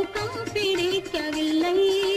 தூக்கம் பிடிக்கவில்லை.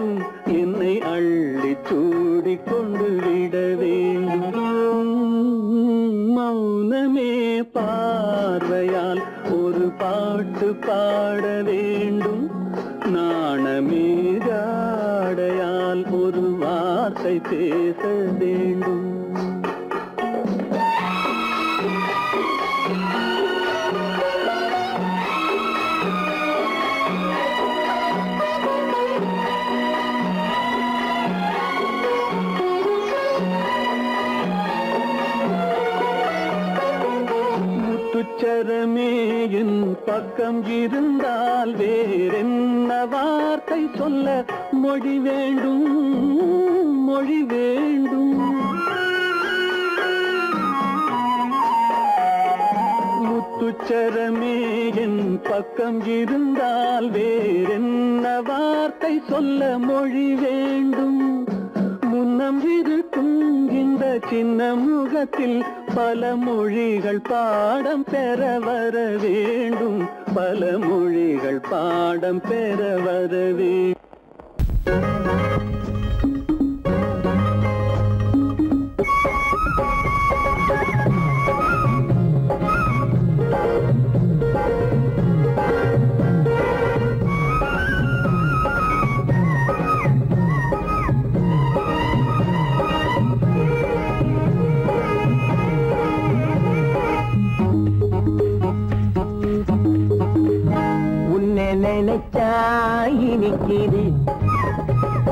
வேண்டும் என்னை அள்ளி சூடி கொண்டு விட வேண்டும். மௌனமே பார்வையால் ஒரு பாட்டு பாட வேண்டும். உள்ளம் இருந்தால் வேறென்ன வார்த்தை சொல்ல மொழி வேண்டும்? மொழி வேண்டும். முத்துச்சரமே என் பக்கம் இருந்தால் வேறென்ன வார்த்தை சொல்ல மொழி வேண்டும்? முன்னம் இருக்கும் இந்த சின்ன முகத்தில் பல மொழிகள் பாடம் பெற வர வேண்டும். பல மொழிகள் பாடம் பெற வர வேண்டும். நினைச்சா இனிக்குது.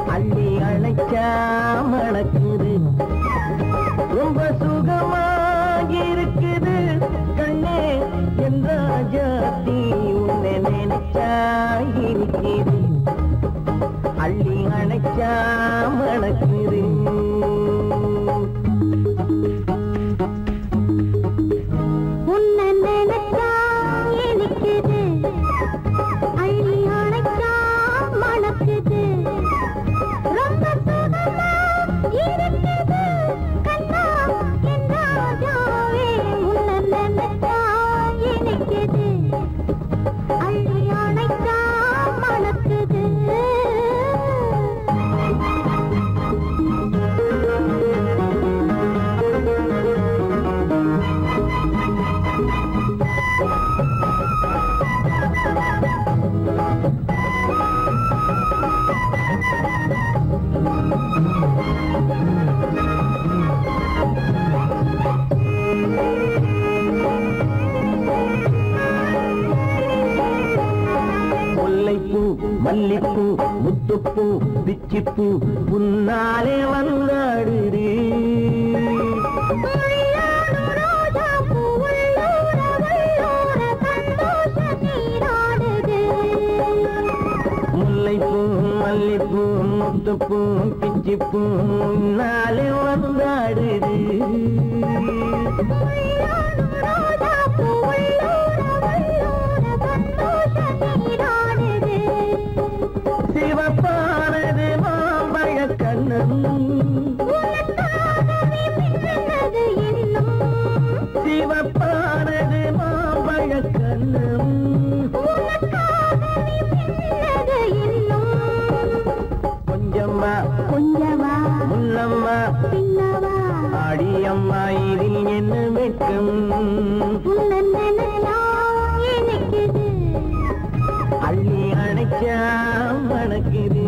அள்ளி அழைச்சா மணக்குது. ரொம்ப சுகமா இருக்குது. கண்ணே என்ற ஜாதி உன்னை நினைச்சா இனிக்குது. அள்ளி அழைச்சா மணக்குது. மல்லிப்பூ முத்துப்பூ பிச்சிப்பூ புன்னாலே வந்தாடுது. முல்லைப்பூ மல்லிப்பூ முத்துப்பூ பிச்சிப்பூ உன்னாலே வந்தாடுது. அடியம்மா இதில் என்ன வெட்கம்? அள்ளி அணைச்சா மணக்குது.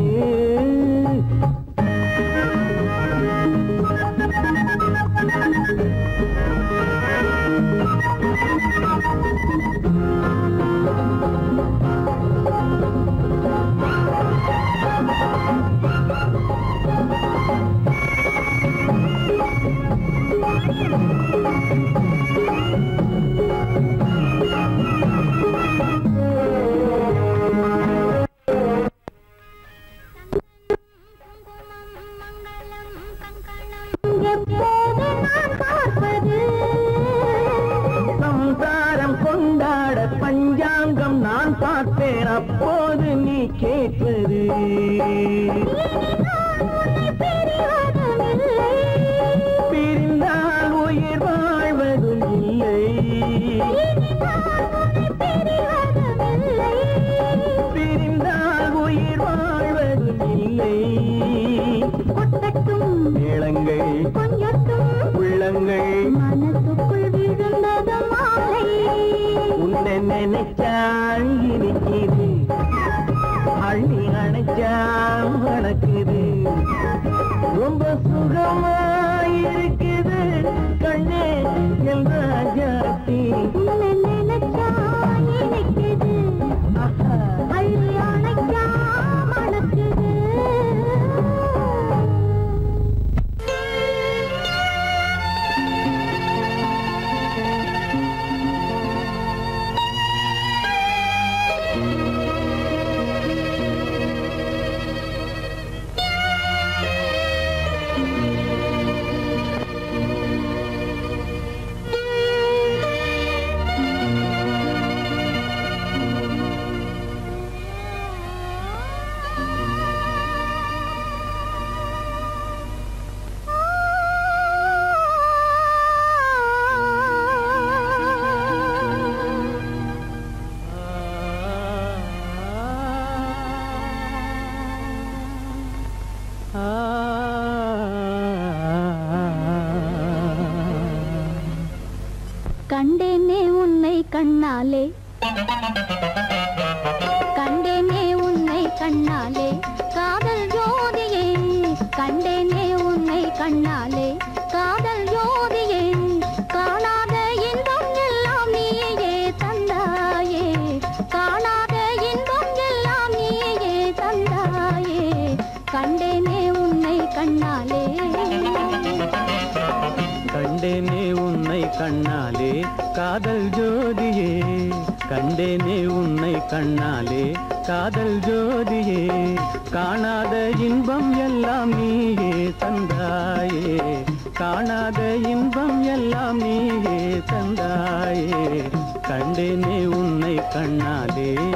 கண்ணாலே. கண்டேனே உன்னை கண்ணாலே. காதல் ஜோதியே கண்டேனே உன்னை கண்ணாலே. காதல் ஜோதியே காணாத இன்பம் எல்லாம் நீயே தந்தாயே. காணாத இன்பம் எல்லாம் நீயே தந்தாயே. கண்டேனே உன்னை கண்ணாலே. கண்டேனே உன்னை கண்ணா காதல் ஜோதியே கண்டேனே உன்னை கண்ணாலே. காதல் ஜோதியே காணாத இன்பம் எல்லாம் நீயே தந்தாயே. காணாத இன்பம் எல்லாம் நீயே தந்தாயே. கண்டேனே உன்னை கண்ணாலே.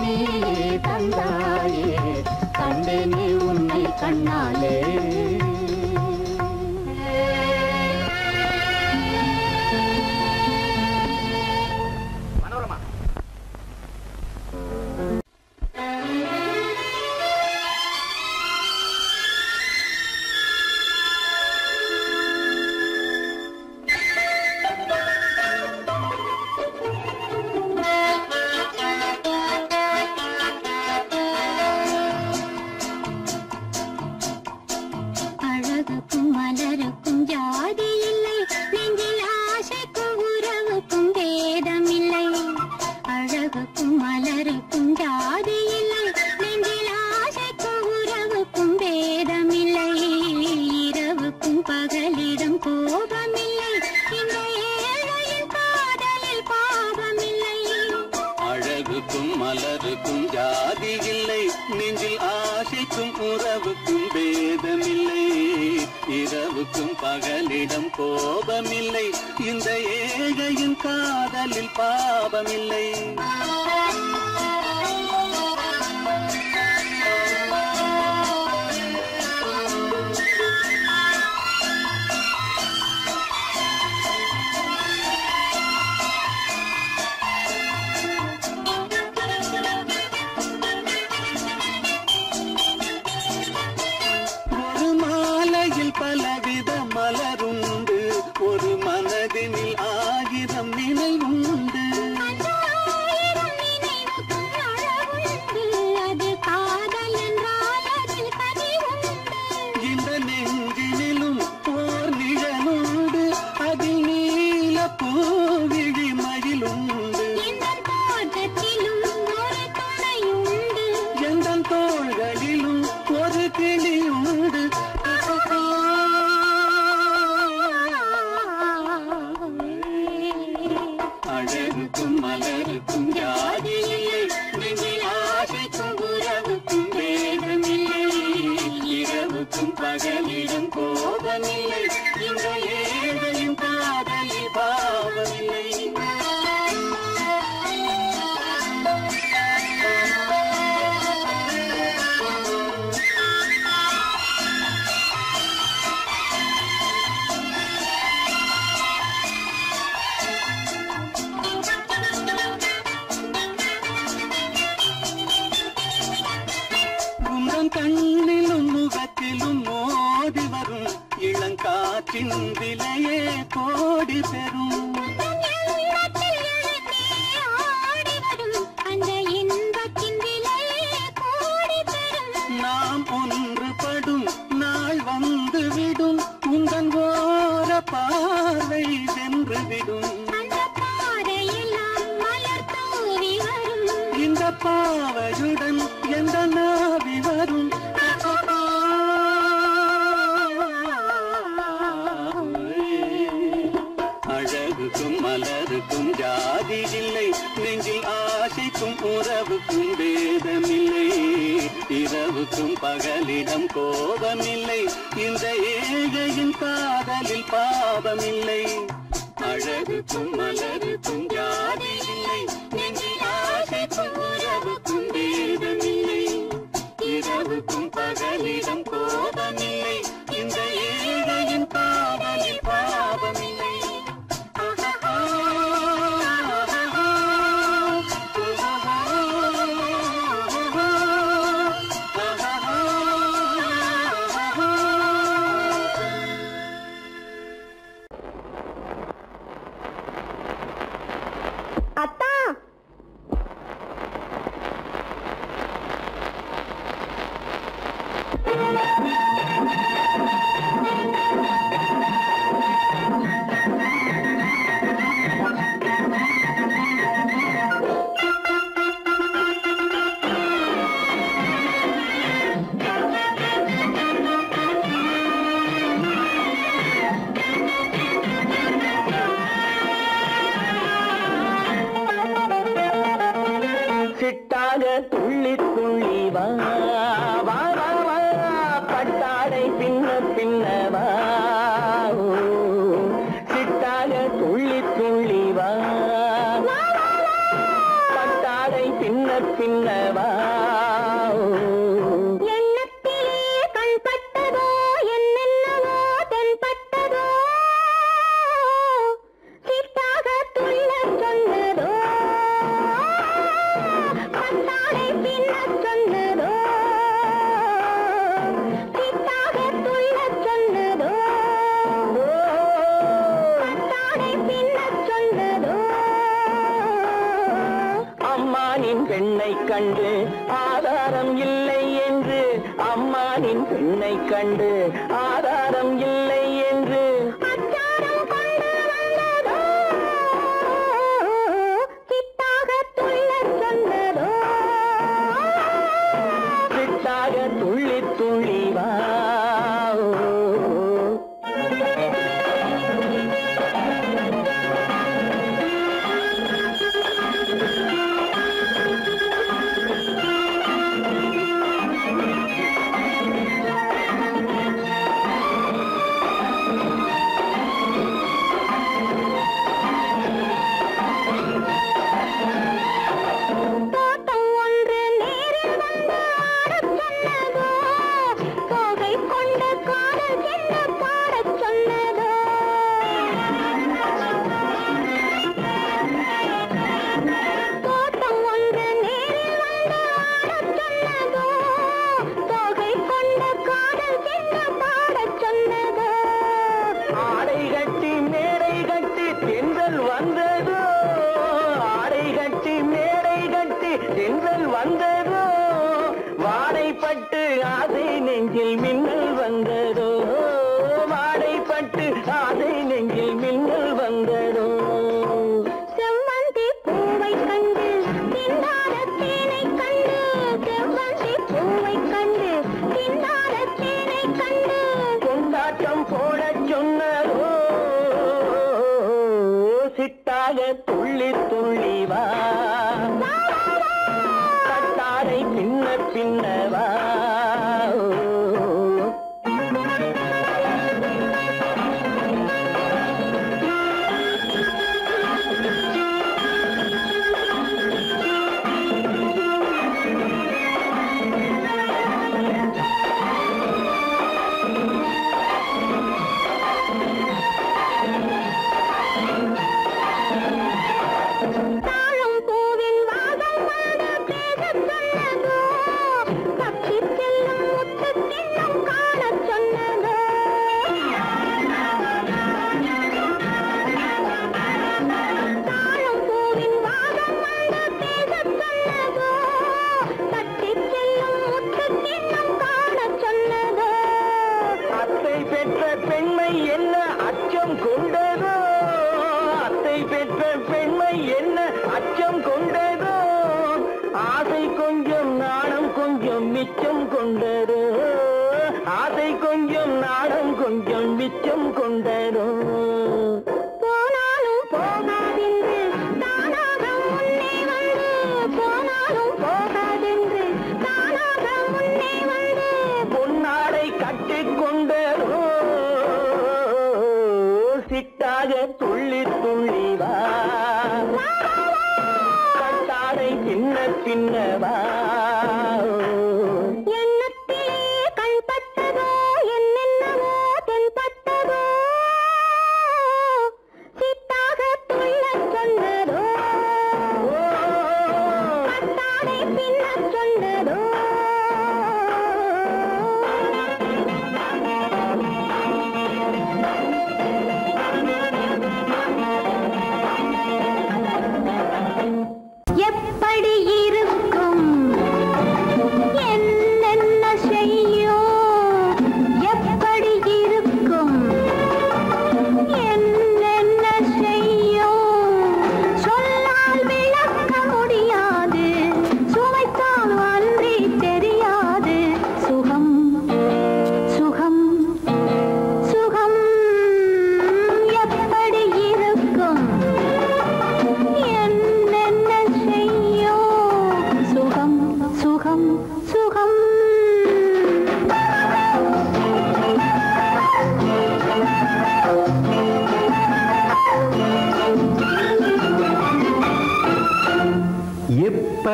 எல்லாம்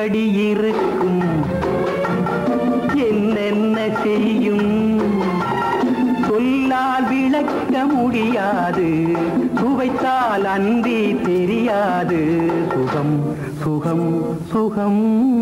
எப்படி இருக்கும் என்னென்ன செய்யும்? சொல்லால் விளக்க முடியாது. சுவைத்தால் அந்தி தெரியாது. சுகம் சுகம் சுகம்.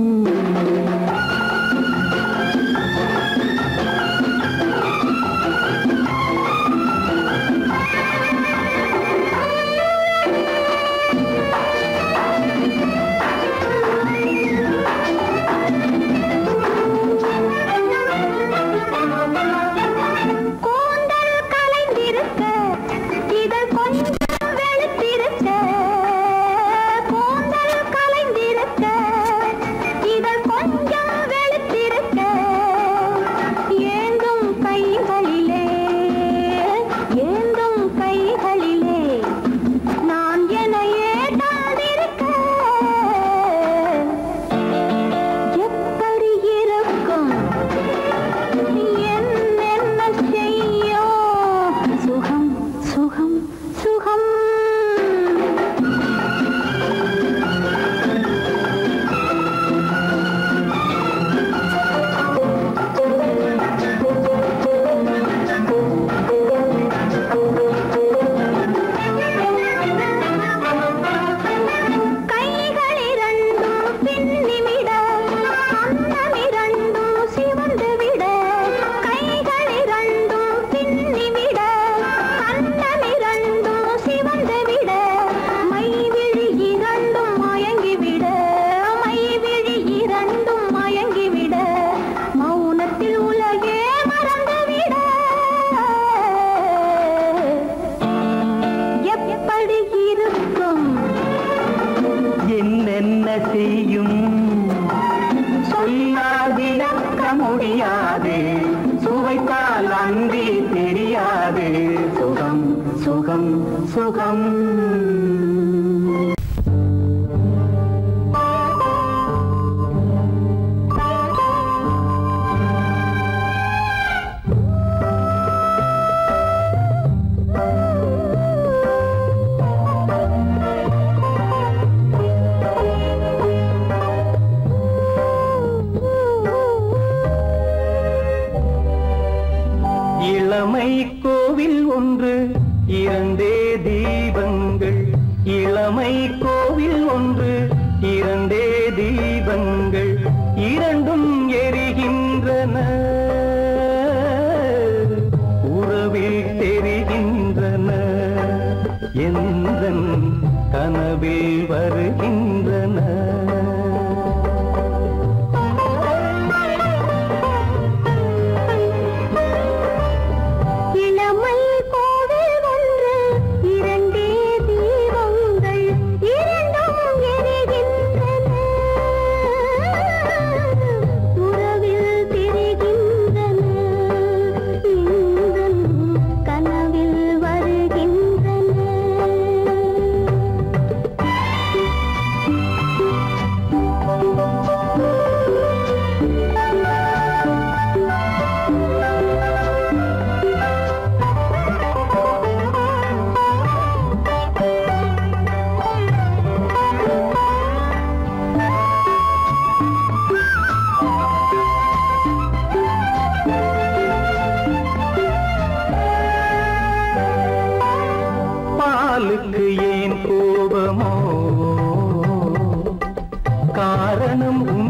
canım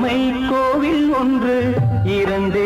இளமை கோவில் ஒன்று இரண்டு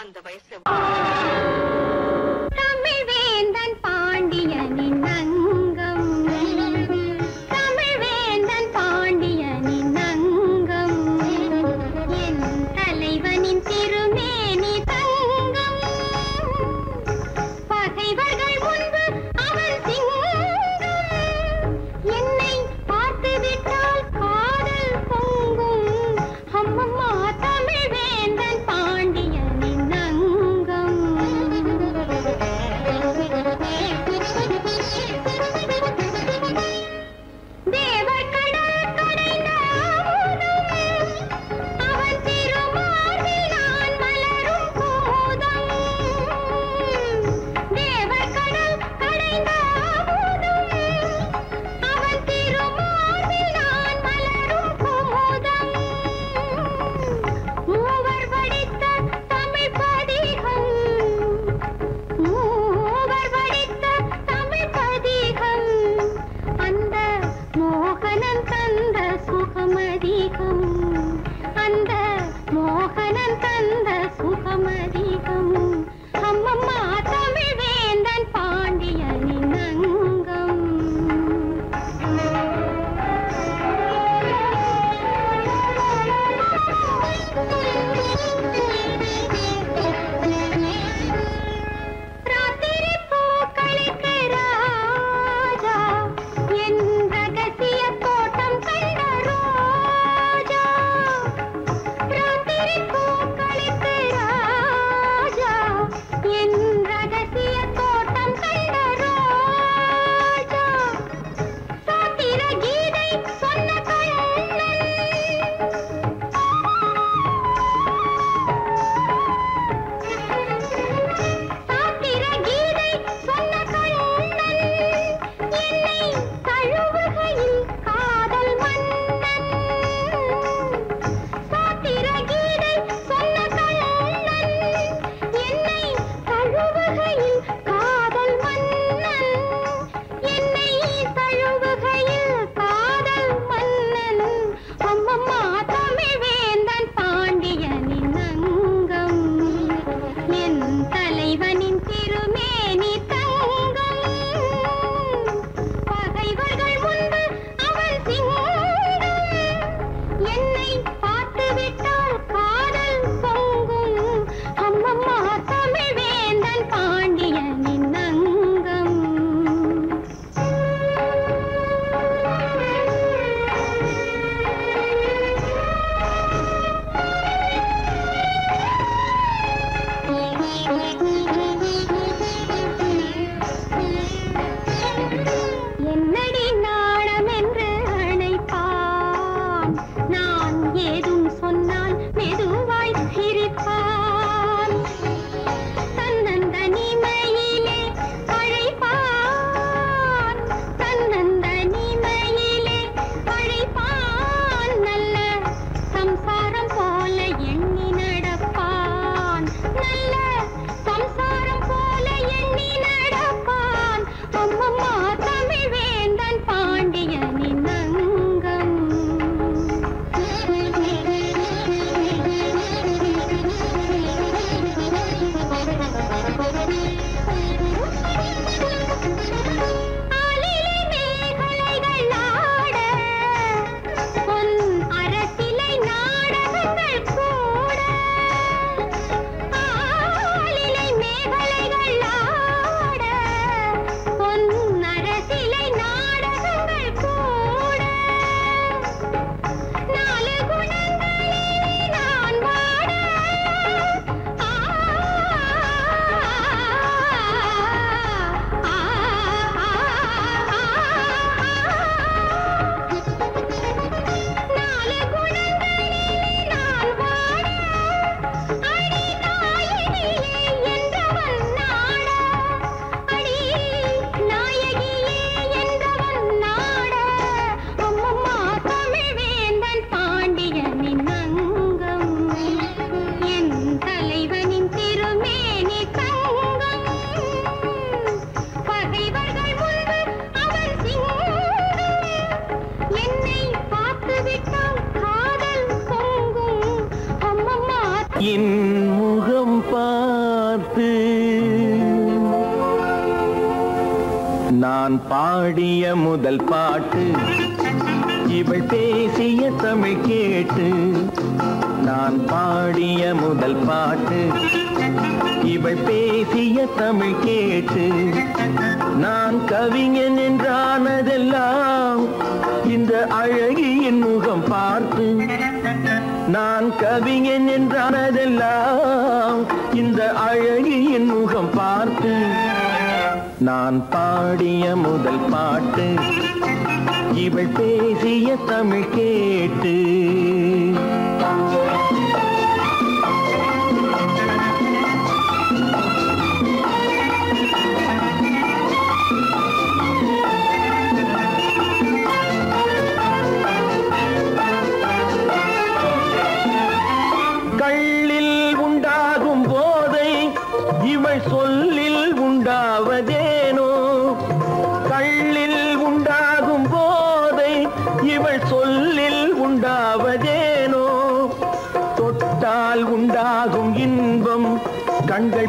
அந்த வயசுல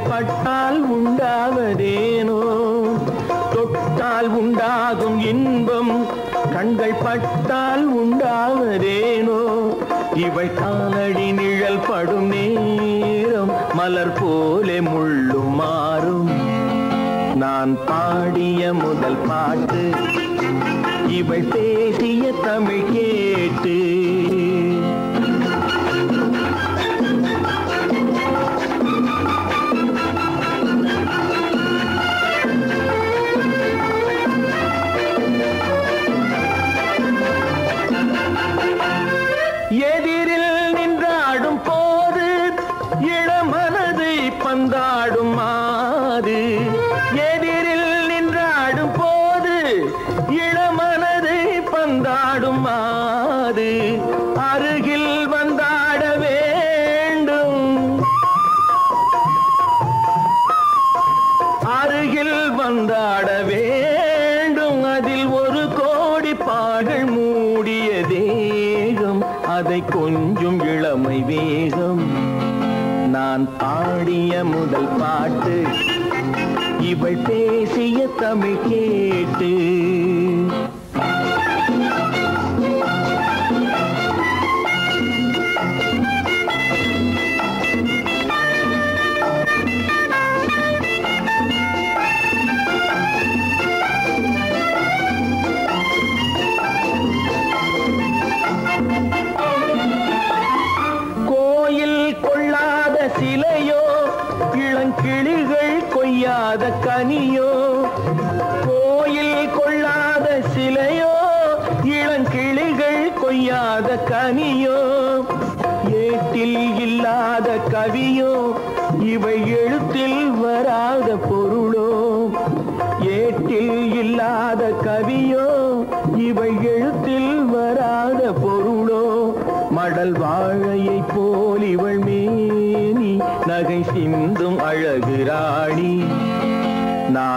拜托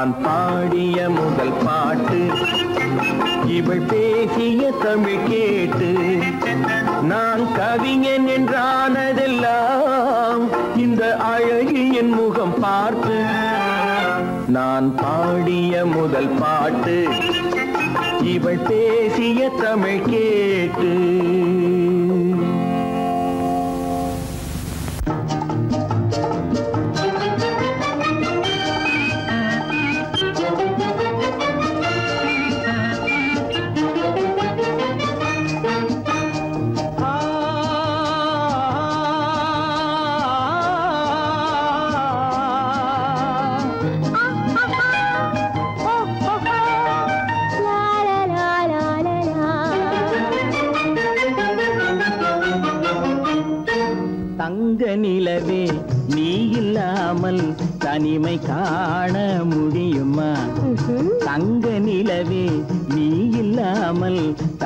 நான் பாடிய முதல் பாட்டு. இவள் பேசிய தமிழ் கேட்டு நான் கவிஞன் என்றானதெல்லாம் இந்த அழகியின் முகம் பார்த்து. நான் பாடிய முதல் பாட்டு இவள் பேசிய தமிழ் கேட்டு.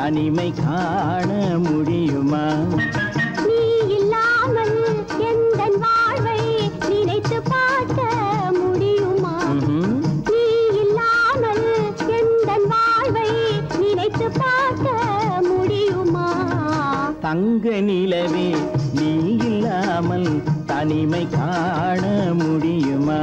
தனிமை காண முடியுமா? நீ இல்லாமல் எந்த வாழ்வை நினைத்து பார்க்க முடியுமா? நீ இல்லாமல் எந்த வாழ்வை நினைத்து பார்க்க முடியுமா? தங்க நிலவே நீ இல்லாமல் தனிமை காண முடியுமா?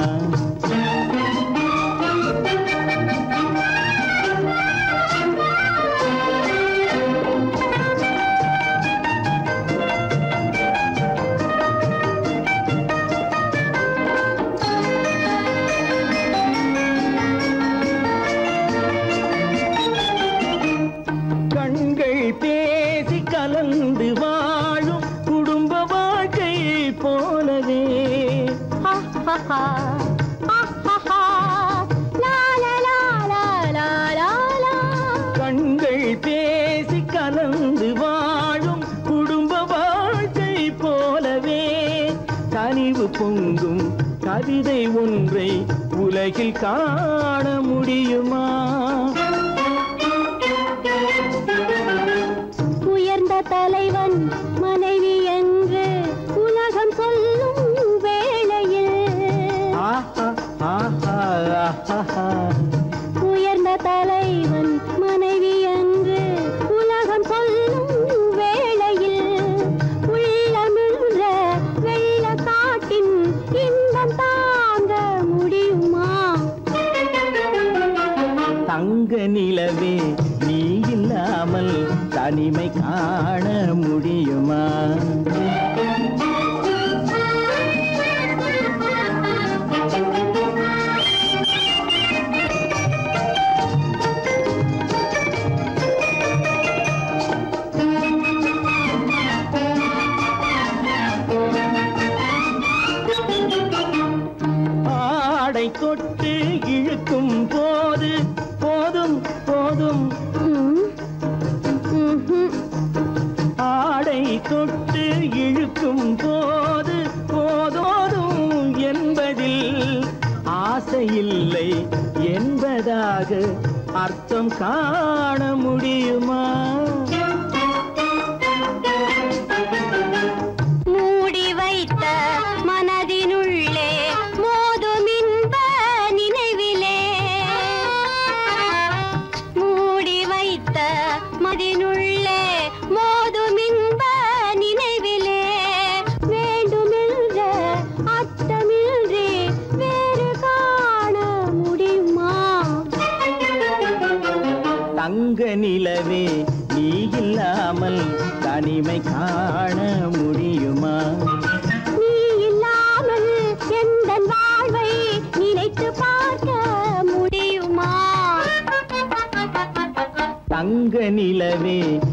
உலகில் காண முடியுமா? का ಮಾಡಿ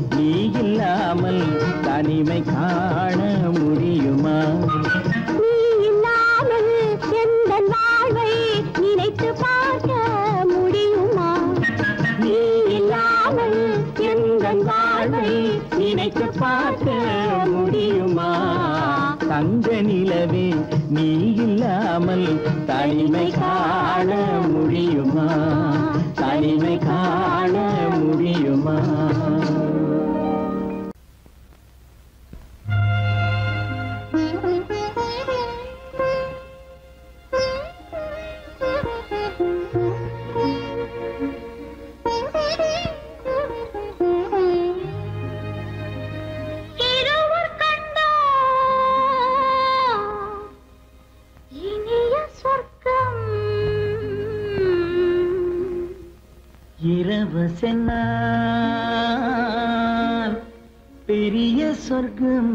இரவு பெரிய சொர்க்கம்.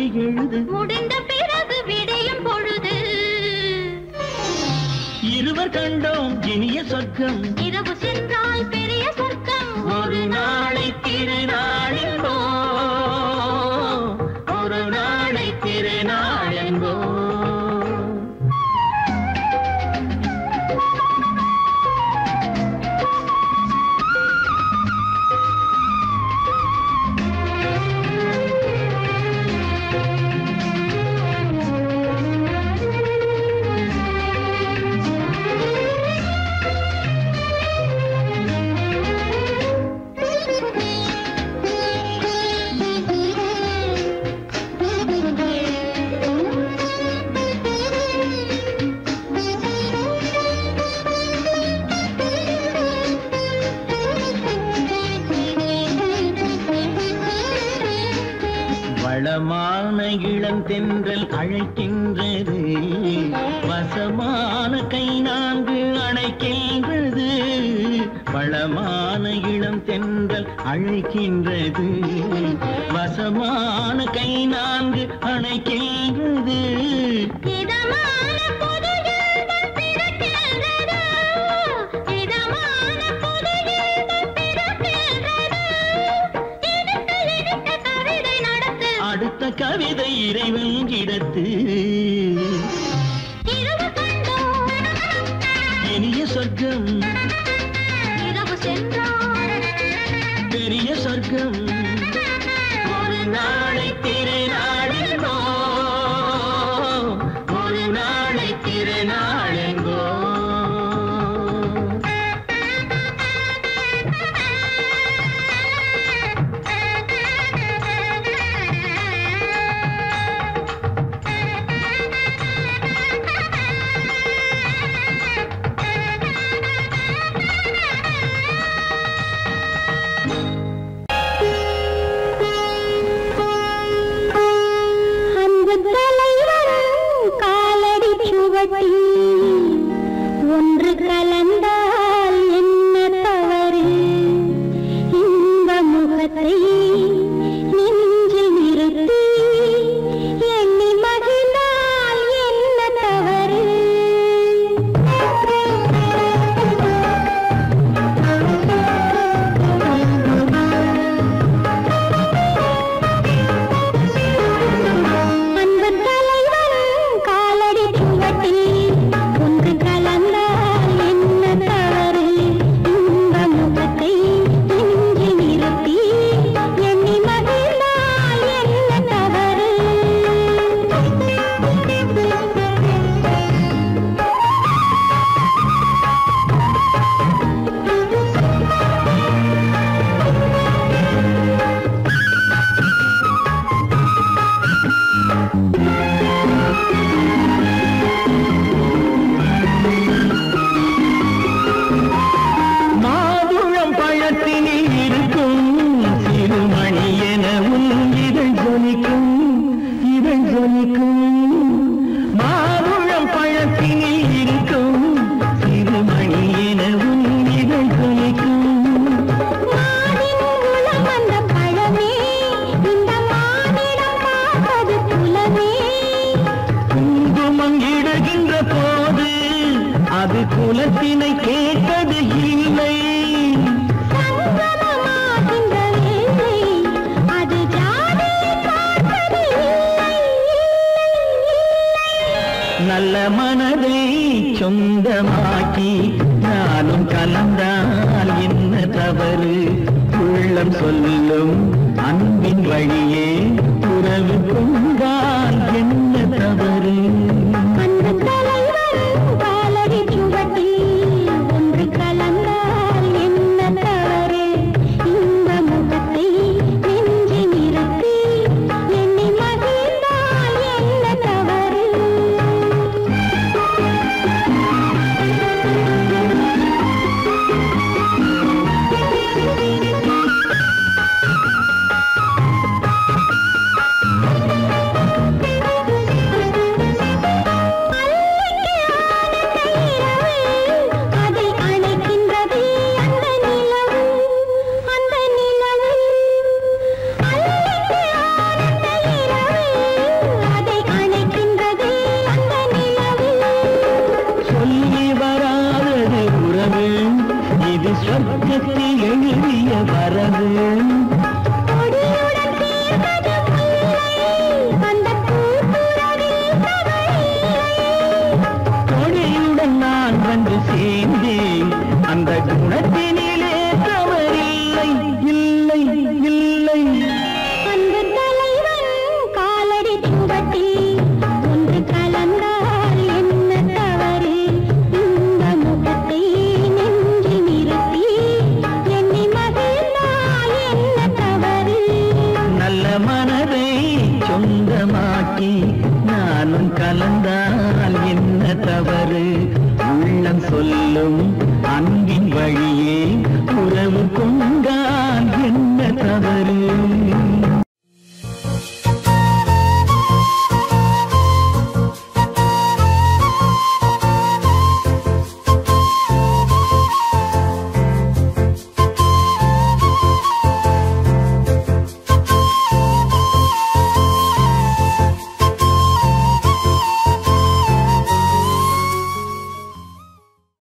விதி எழுது முடிந்த பிறகு விடையும் பொழுது. இருவர் கண்டோம் இனிய சொர்க்கம். 2018